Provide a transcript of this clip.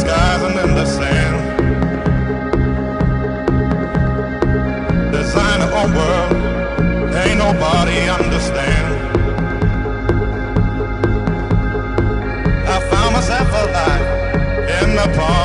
Skies and in the sand. Design our own world, ain't nobody understand. I found myself alive in the park.